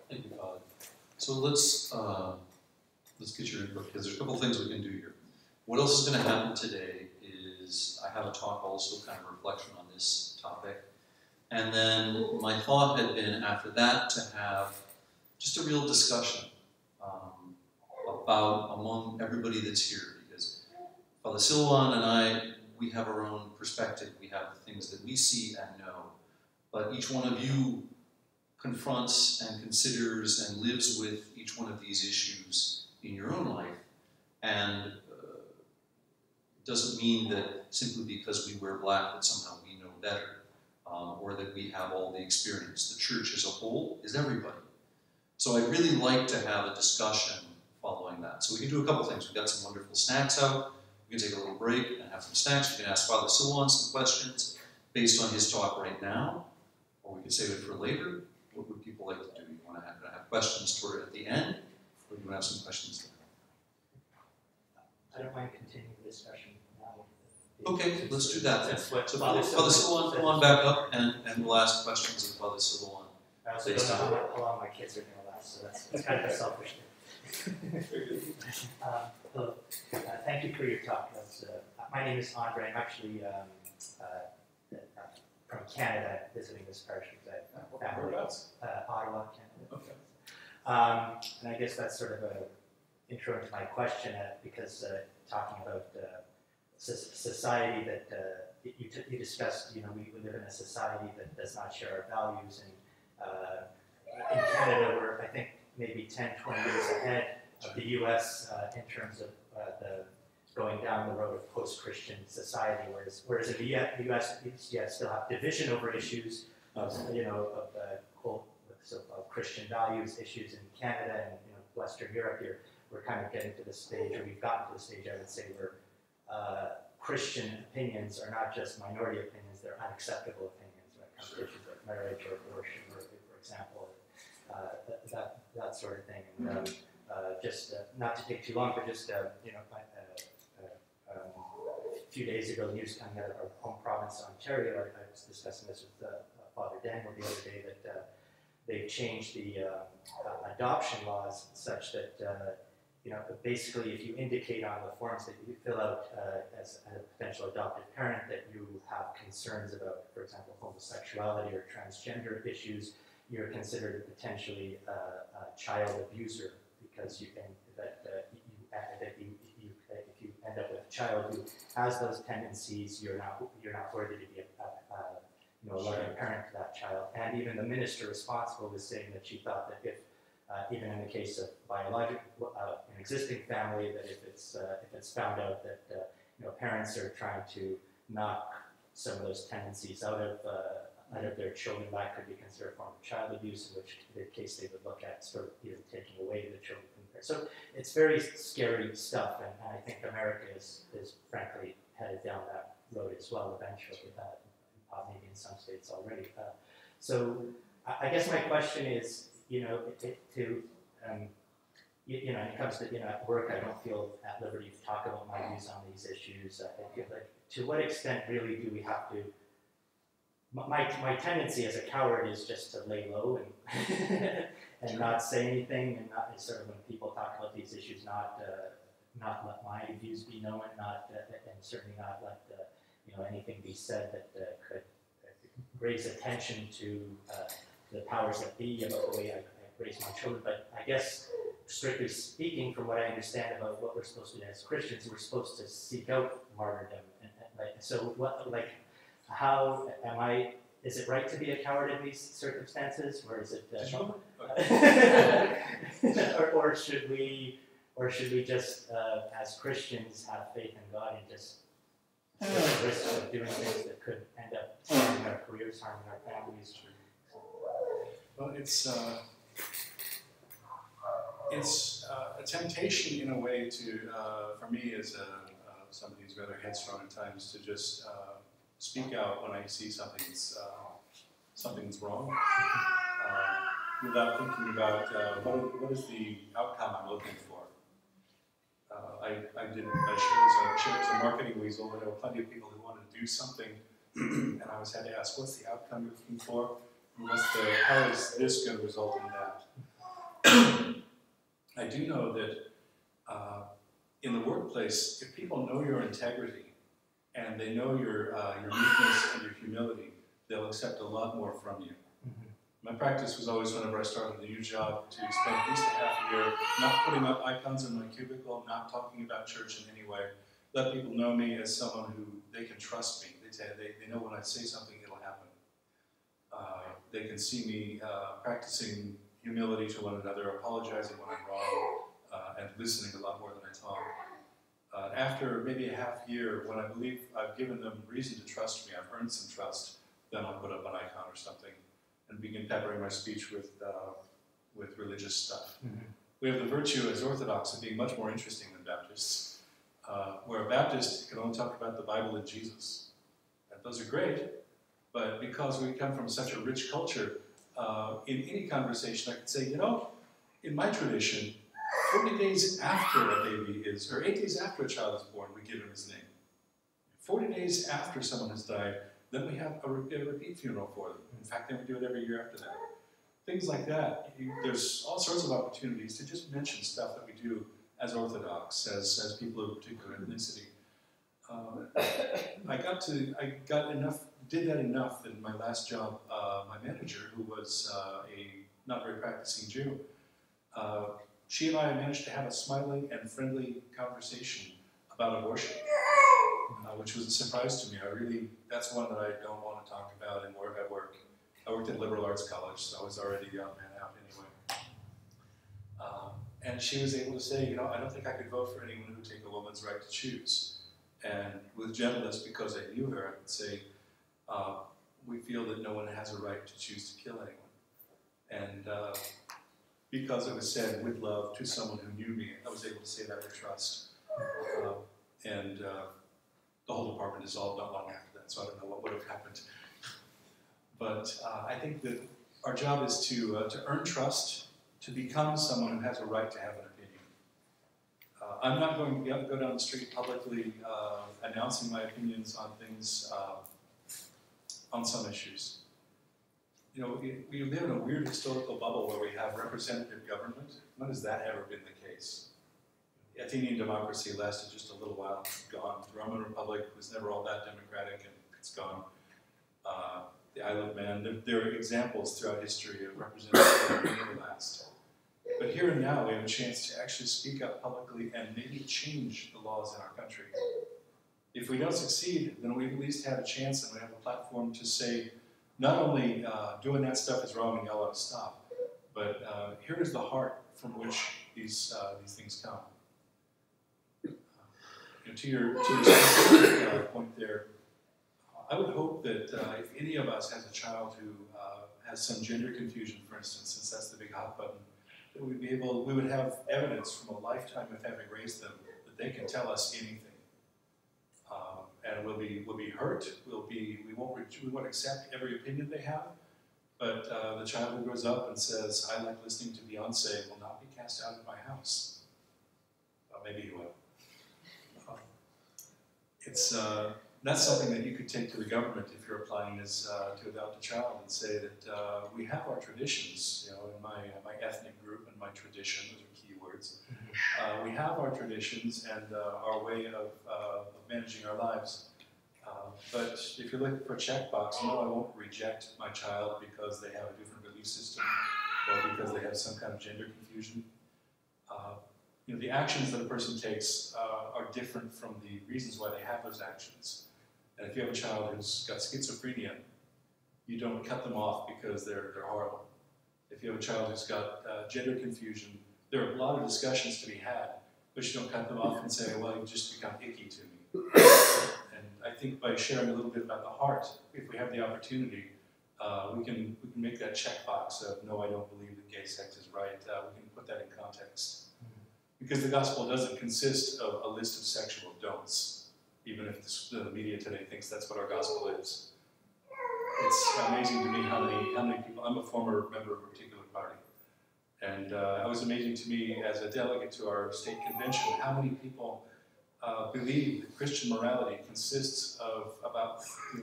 Thank you. So let's uh, let's get your input because there's a couple things we can do here. What else is going to happen today also kind of reflection on this topic. And then my thought had been after that to have just a real discussion um, about among everybody that's here, because Father Silouan and I, we have our own perspective. We have the things that we see and know, but each one of you confronts and considers and lives with each one of these issues in your own life. And doesn't mean that simply because we wear black that somehow we know better um, or that we have all the experience. The church as a whole is everybody. So I'd really like to have a discussion following that. So we can do a couple things. We've got some wonderful snacks out. We can take a little break and have some snacks. We can ask Father Silouan some questions based on his talk right now, or we can save it for later. What would people like to do? You want to have, have questions toward at the end, or you want to have some questions I don't mind continuing the discussion. Okay, let's do that then. That's what So Father Father Silva Silouan, said. come on back up and, and we'll ask questions of Father Silouan. I also don't know how long- how long my kids are gonna last, so that's, that's kind of a selfish thing. Um, Hello, uh, thank you for your talk, that's, uh, my name is Andre, I'm actually, um, uh, uh, from Canada, visiting this parish because I have family, Whereabouts? uh, Ottawa, Canada. Okay. Um, and I guess that's sort of a intro into my question, uh, because, uh, talking about, uh, soc- society that, uh, you, you discussed, you know, we, live in a society that does not share our values, and, uh, in Canada, we're, I think, maybe 10, 20 years ahead of the US, uh, in terms of, uh, the, going down the road of post-Christian society, whereas, whereas in the US, yeah, still have division over issues of, you know, of, uh, so of Christian values issues in Canada and, you know, Western Europe here, we're kind of getting to the stage, or we've gotten to the stage, I would say, where, uh, Christian opinions are not just minority opinions, they're unacceptable opinions when it comes to issues like marriage or abortion, or, for example, uh, that, that, that sort of thing. And, um, uh, just, uh, not to take too long, but just, uh, you know, uh, uh, um, a few days ago, news coming out of our home province, Ontario, I, I was discussing this with, uh, Father Daniel the other day, that, uh, they've changed the, uh, adoption laws such that, uh, you know, basically, if you indicate on the forms that you fill out uh, as a potential adopted parent that you have concerns about, for example, homosexuality or transgender issues, you're considered potentially uh, a child abuser because you can that uh, you that you, you if you end up with a child who has those tendencies, you're not you're not worthy to be a, a, a you know a loving parent to that child. And even the minister responsible was saying that she thought that if even in the case of biological, uh, an existing family, that if it's uh, if it's found out that uh, you know parents are trying to knock some of those tendencies out of uh, out of their children, that could be considered a form of child abuse, in which case they would look at sort of either taking away the children from their. So it's very scary stuff, and, and I think America is is frankly headed down that road as well eventually, uh, maybe in some states already. Uh, so I guess my question is you know, it, it, to, um, you, you, know, when it comes to, you know, at work, I don't feel at liberty to talk about my views on these issues. I feel like, to what extent really do we have to, my, my tendency as a coward is just to lay low and, and not say anything and not, sort of when people talk about these issues, not, uh, not let my views be known, not, uh, and certainly not let, uh, you know, anything be said that uh, could raise attention to, uh, the powers that be about the way I, I raise my children. But I guess, strictly speaking, from what I understand about what we're supposed to do as Christians, we're supposed to seek out martyrdom. And, and like, so, what, like, how am I? Is it right to be a coward in these circumstances, or is it? Uh, or, or should we, or should we just, uh, as Christians, have faith in God and just take the risk of doing things that could end up harming our careers, harming our families? Well, it's uh, it's uh, a temptation in a way to, uh, for me as a, uh, somebody who's rather headstrong at times, to just uh, speak out when I see something's uh, something's wrong, without thinking about what, what is the outcome I'm looking for. I, I did I shared as a marketing weasel, but there were plenty of people who wanted to do something, and I always had to ask, what's the outcome you're looking for? What's the, how is this going to result in that? I do know that uh, in the workplace, if people know your integrity and they know your, uh, your meekness and your humility, they'll accept a lot more from you. Mhm. My practice was always whenever I started a new job to spend at least a half a year not putting up icons in my cubicle, not talking about church in any way. Let people know me as someone who they can trust me. They, they, they know when I say something, they can see me uh, practicing humility to one another, apologizing when I'm wrong, uh, and listening a lot more than I talk. Uh, after maybe a half year, when I believe I've given them reason to trust me, I've earned some trust, then I'll put up an icon or something and begin peppering my speech with, uh, with religious stuff. Mhm. We have the virtue as Orthodox of being much more interesting than Baptists, uh, where a Baptist can only talk about the Bible and Jesus. And those are great, but because we come from such a rich culture, uh, in any conversation I could say, you know, in my tradition, 40 days after a baby is, or eight days after a child is born, we give him his name. 40 days after someone has died, then we have a, re- a repeat funeral for them. In fact, then we do it every year after that. Things like that. You, there's all sorts of opportunities to just mention stuff that we do as Orthodox, as, as people of a particular ethnicity. Um, I got to, I got enough, did that enough in my last job. Uh, my manager, who was uh, a not very practicing Jew, uh, she and I managed to have a smiling and friendly conversation about abortion, uh, which was a surprise to me. I really, that's one that I don't want to talk about in work at work. I worked at liberal arts college, so I was already the odd man out anyway. Um, and she was able to say, you know, I don't think I could vote for anyone who would take a woman's right to choose. And with gentleness, because I knew her, I could say, uh, we feel that no one has a right to choose to kill anyone. And uh, because it was said with love to someone who knew me, I was able to say that with trust. Uh, and uh, the whole department dissolved not long after that, so I don't know what would have happened. But uh, I think that our job is to, uh, to earn trust, to become someone who has a right to have an opinion. I'm not going to go down the street publicly announcing my opinions on things, on some issues. You know, we, we live in a weird historical bubble where we have representative government. When has that ever been the case? Athenian democracy lasted just a little while, gone. The Roman Republic was never all that democratic, and it's gone. Uh, the Isle of Man, there, there are examples throughout history of representative government that never last. But here and now, we have a chance to actually speak up publicly and maybe change the laws in our country. If we don't succeed, then we've at least had a chance and we have a platform to say, not only uh, doing that stuff is wrong and y'all ought to stop, but uh, here is the heart from which these, uh, these things come. You know, to your, to your uh, point there, I would hope that uh, if any of us has a child who uh, has some gender confusion, for instance, since that's the big hot button, that we'd be able, we would have evidence from a lifetime of having raised them that they can tell us anything. And we'll be, we'll be hurt, we'll be, we won't, we won't accept every opinion they have, but uh, the child who grows up and says, I like listening to Beyonce will not be cast out of my house. Well, maybe he will. Um, it's, uh, that's something that you could take to the government if you're applying as uh, to adopt a child and say that uh, we have our traditions. You know, in my my ethnic group and my tradition, those are key words. Uh, we have our traditions and uh, our way of, uh, managing our lives. Uh, but if you're looking for checkbox, no, I won't reject my child because they have a different belief system or because they have some kind of gender confusion. Uh, you know, the actions that a person takes are different from the reasons why they have those actions. And if you have a child who's got schizophrenia, you don't cut them off because they're, they're horrible. If you have a child who's got uh, gender confusion, there are a lot of discussions to be had, but you don't cut them off and say, well, you've just become icky to me. And I think by sharing a little bit about the heart, if we have the opportunity, uh, we, can, we can make that checkbox of, no, I don't believe that gay sex is right. Uh, we can put that in context. Because the gospel doesn't consist of a list of sexual don'ts, even if the the media today thinks that's what our gospel is. It's amazing to me how many, how many people, I'm a former member of a particular party, and uh, it was amazing to me as a delegate to our state convention how many people uh, believe that Christian morality consists of about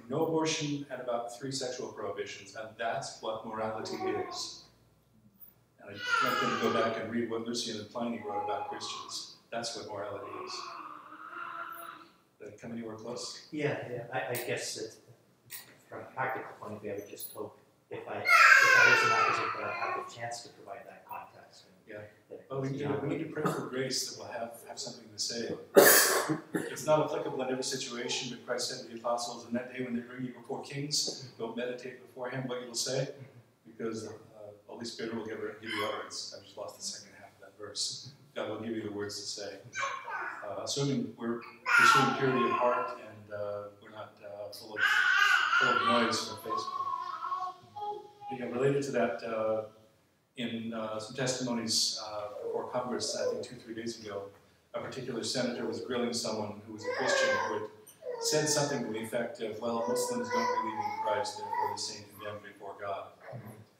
no abortion and about three sexual prohibitions, and that's what morality is. And I'd like them to go back and read what Lucian and Pliny wrote about Christians. That's what morality is. The come anywhere close? Yeah, yeah, I, I guess that from a practical point of view, I would just hope if I, if I was an applicant, that I have the chance to provide that. And Yeah. that it Well, we need, to- we need to pray for grace that we'll have, have something to say. It's not applicable in every situation, but Christ said to the apostles, in that day when they bring you before kings, don't meditate before him what you will say, because uh, Holy Spirit will give, give you utterance. I just lost the second half of that verse. God will give you the words to say. Uh, assuming we're pursuing purity of heart and uh, we're not uh, full, of, full of noise from Facebook. You know, related to that, uh, in uh, some testimonies uh, before Congress, I think two, three days ago, a particular senator was grilling someone who was a Christian who had said something to the effect of, well, Muslims don't believe in Christ, therefore they're saying condemned before God.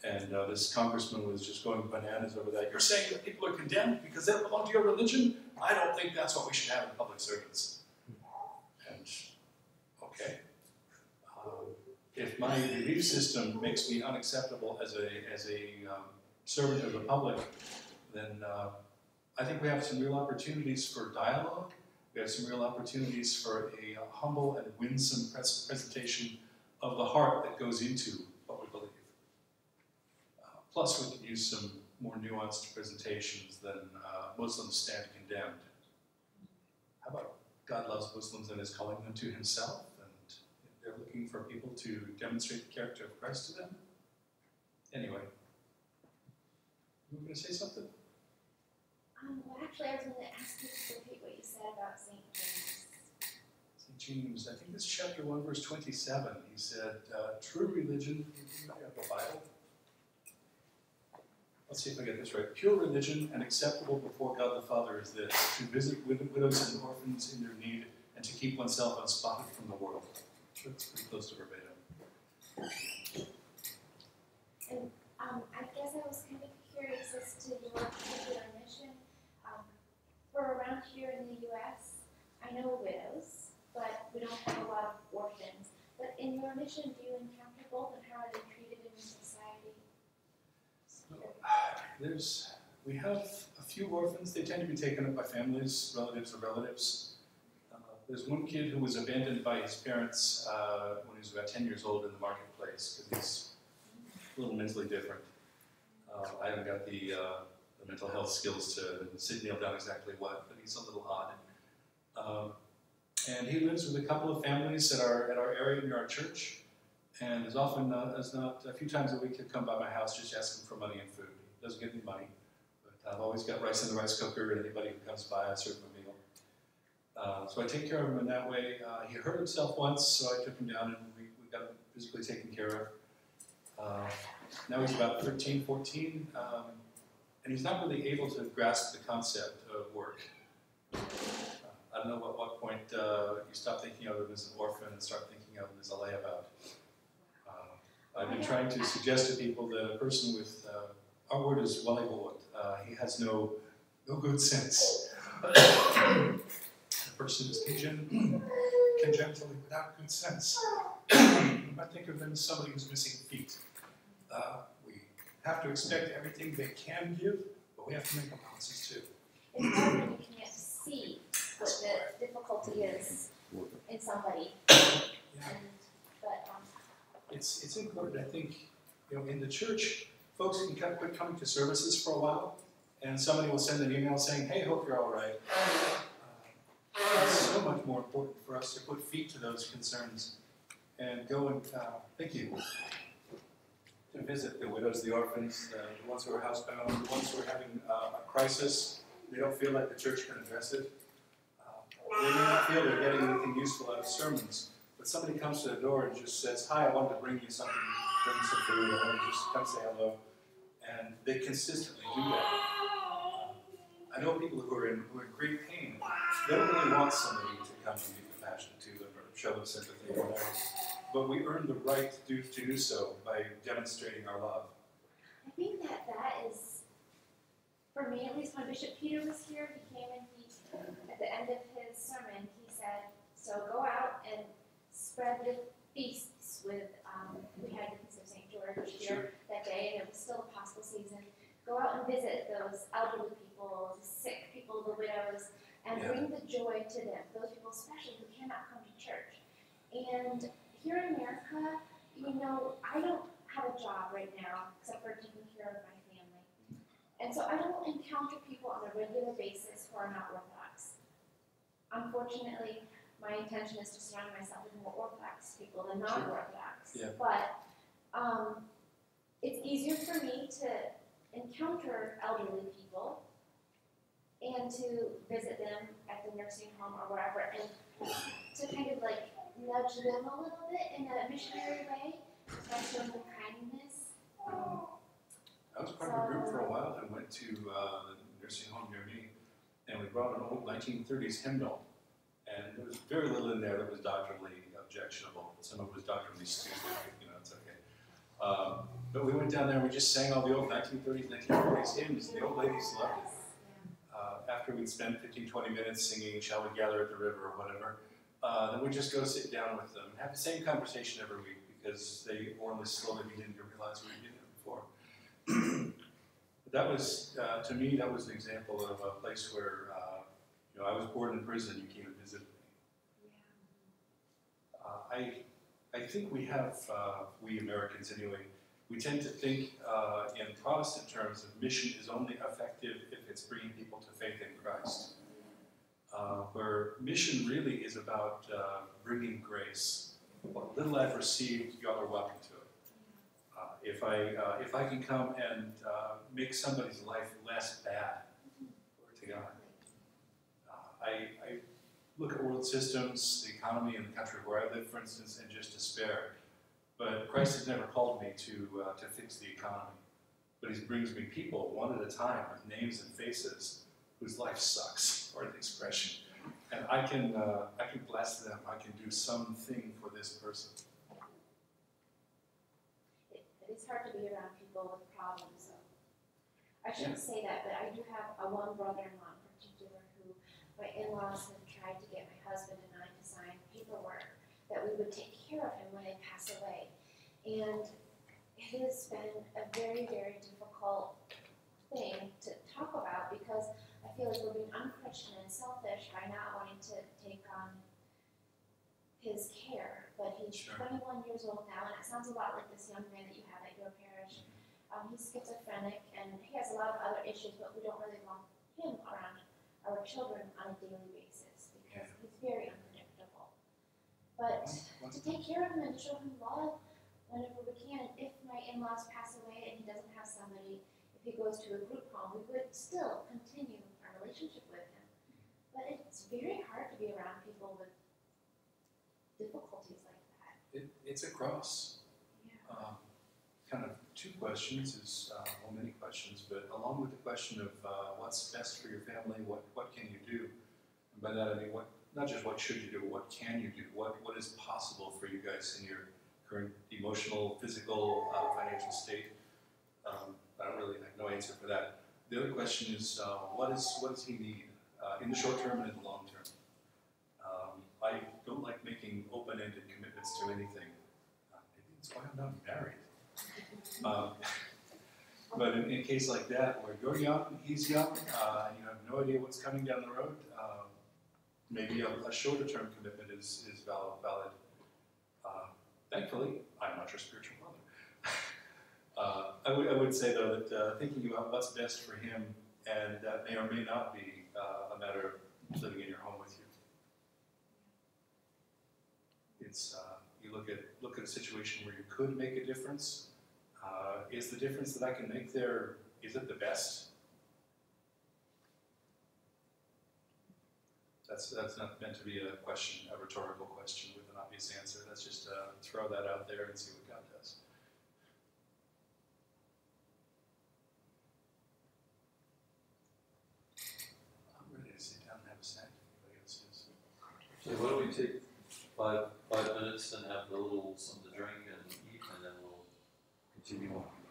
And uh, this congressman was just going bananas over that. You're saying that people are condemned because they don't belong to your religion? I don't think that's what we should have in public servants. And, okay. Um, if my belief system makes me unacceptable as a, as a um, servant of the public, then uh, I think we have some real opportunities for dialogue. We have some real opportunities for a uh, humble and winsome pres- presentation of the heart that goes into what we believe. Uh, plus, we can use some more nuanced presentations than uh, Muslims stand condemned. How about God loves Muslims and is calling them to Himself, and they're looking for people to demonstrate the character of Christ to them? Anyway, you were going to say something? Um, well, actually, I was going to ask you to repeat what you said about St. James. St. James, I think it's chapter 1, verse 27. He said, uh, True religion, you might have the Bible. Let's see if I get this right. Pure religion and acceptable before God the Father is this to visit widows and orphans in their need and to keep oneself unspotted from the world. That's pretty close to verbatim. And Um, I guess I was kind of curious your particular mission. Um, we're around here in the U.S. I know widows, but we don't have a lot of orphans. But in your mission, do you encounter both, and how are they treated in society? There's, we have a few orphans. They tend to be taken up by families, relatives, or relatives. Uh, there's one kid who was abandoned by his parents uh, when he was about 10 years old in the marketplace because he's a little mentally different. Uh, I haven't got the, uh, the mental health skills to sit nail down exactly what, but he's a little odd. Um, and he lives with a couple of families at our, at our area near our church. And as often uh, as not, a few times a week, he'll come by my house just asking for money and food. He doesn't give me money, but I've always got rice in the rice cooker, and anybody who comes by, I serve him a meal. Uh, so I take care of him in that way. Uh, he hurt himself once, so I took him down and we, we got him physically taken care of. Uh, now he's about 13, 14, um, and he's not really able to grasp the concept of work. I don't know at what point uh, you stop thinking of him as an orphan and start thinking of him as a layabout. Uh, I've been trying to suggest to people that a person with, uh, our word is waligwot, uh, he has no, no good sense. a person is congen- congenitally without good sense. I think of them as somebody who's missing feet. Uh, have to expect everything they can give, but we have to make allowances too. It's hard when you can't see what the difficulty is in somebody. Yeah. And, but um, It's, it's important, I think, you know, in the church, folks can come, quit coming to services for a while, and somebody will send an email saying, hey, hope you're all right. Uh, It's so much more important for us to put feet to those concerns and go and, uh, thank you, to visit the widows, the orphans, the the ones who are housebound, the ones who are having uh, a crisis. They don't feel like the church can address it. Uh, They may not feel they're getting anything useful out of sermons, but somebody comes to the door and just says, Hi, I wanted to bring you something, bring you some food, to just come say hello. And they consistently do that. I know people who are in, who are in great pain. They don't really want somebody to come and be compassionate to them or show them sympathy or whatever. But we earn the right to do, to do so by demonstrating our love. I think that that is, for me at least, when Bishop Peter was here, he came and he, at the end of his sermon, he said, so go out and spread the feasts with, um, we had the Feast of St. George here that day, and it was still the Paschal season. Go out and visit those elderly people, the sick people, the widows, and Yeah. bring the joy to them, those people especially who cannot come to church. And here in America, you know, I don't have a job right now except for taking care of my family. And so I don't encounter people on a regular basis who are not Orthodox. Unfortunately, my intention is to surround myself with more Orthodox people than non-Orthodox. Yeah. But um, it's easier for me to encounter elderly people and to visit them at the nursing home or wherever and to kind of like nudge them a little bit in a missionary way, showing them kindness. Um, I was part of a group for a while that went to uh, the nursing home near me, and we brought an old 1930s hymnal. And there was very little in there that was doctrinally objectionable. Some of it was doctrinally stupid, you know, it's okay. Um, but we went down there and we just sang all the old 1930s, 1940s hymns, and the old ladies loved it. Uh, after we'd spent 15, 20 minutes singing Shall We Gather at the River or whatever, uh, then we'd just go sit down with them and have the same conversation every week because they less slowly beginning to realize we it before. But that was, uh, to me, that was an example of a place where, uh, you know, I was born in prison, you came and visited me. Uh, I, I think we have, uh, we Americans anyway, we tend to think uh, in Protestant terms of mission is only effective if it's bringing people to faith in Christ. Uh, where mission really is about uh, bringing grace. What little I've received, y'all are welcome to it. Uh, if I uh, if I can come and uh, make somebody's life less bad, glory to God. I, I look at world systems, the economy in the country where I live, for instance, and just despair. But Christ has never called me to to fix the economy. But He brings me people one at a time with names and faces whose life sucks, or an expression, and I can uh, I can bless them. I can do something for this person. It, it's hard to be around people with problems. So. I shouldn't say that, but I do have a one brother-in-law in particular who my in-laws have tried to get my husband and I to sign paperwork that we would take care of him when they pass away. And it has been a very, very difficult thing to talk about because feel like we're being unchristian and selfish by not wanting to take on his care. But he's Sure. 21 years old now, and it sounds a lot like this young man that you have at your parish. Um, he's schizophrenic and he has a lot of other issues, but we don't really want him around our children on a daily basis because he's very unpredictable. But to take care of him and show him love whenever we can. And if my in-laws pass away and he doesn't have somebody, if he goes to a group home, we would still continue relationship with him. But it's very hard to be around people with difficulties like that. It, it's a cross. Yeah. Um, kind of two questions is uh, well many questions, but along with the question of uh, what's best for your family, what what can you do? And by that I mean what not just what should you do, what can you do? What what is possible for you guys in your current emotional, physical, uh, financial state? Um, I don't really have no answer for that. The other question is uh, what is what does he need uh, in the short term and in the long term? Um, I don't like making open-ended commitments to anything. Uh, maybe that's why I'm not married. Um, but in, in a case like that, where you're young, he's young, uh, and you have no idea what's coming down the road, um, maybe a, a shorter term commitment is, is valid. valid. Uh, thankfully, I'm not your spiritual. Uh, I, would, say, though, that uh, thinking about what's best for him, and that may or may not be uh, a matter of living in your home with you. It's, uh, you look at, look at a situation where you could make a difference, uh, is the difference that I can make there, is it the best? That's, that's not meant to be a question, a rhetorical question with an obvious answer. That's just uh, throw that out there and see what God does. I'm ready to sit down and have a snack. if Anybody else is? So why don't we take five, five minutes and have a little something to drink and eat, and then we'll continue on.